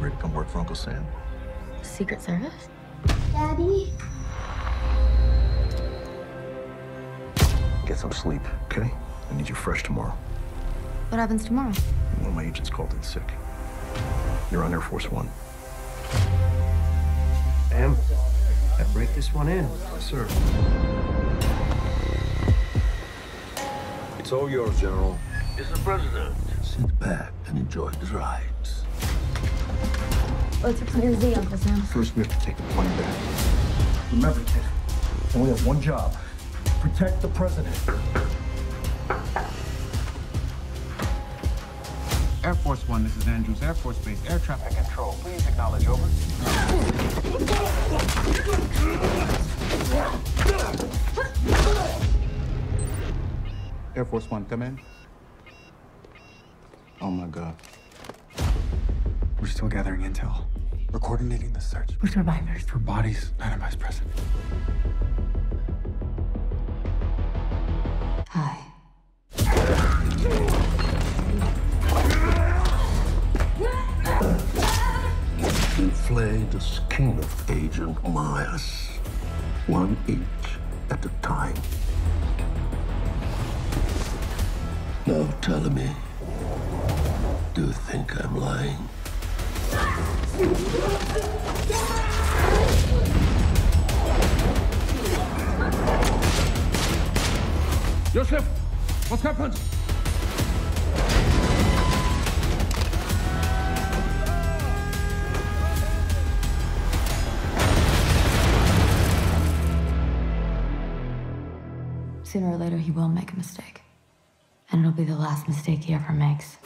ready to come work for Uncle Sam? Secret Service? Daddy? Get some sleep, okay? I need you fresh tomorrow. What happens tomorrow? One of my agents called in sick. You're on Air Force One. Em, gotta break this one in. Yes, sir. It's all yours, General. It's the President. Sit back and enjoy the rides. What's your plan Z, Uncle Sam? First, we have to take the plane back. Remember, kid, you only have one job. Protect the president. Air Force One, this is Andrews Air Force Base. Air traffic control. Please acknowledge over. Air Force One, come in. Oh my God. We're still gathering intel. We're coordinating the search. We're survivors. For bodies, Madam Vice President. Hi. You flay the skin of Agent Myers. One each at a time. Now tell me, do you think I'm lying? Joseph, what's happened? Sooner or later, he will make a mistake. And it'll be the last mistake he ever makes.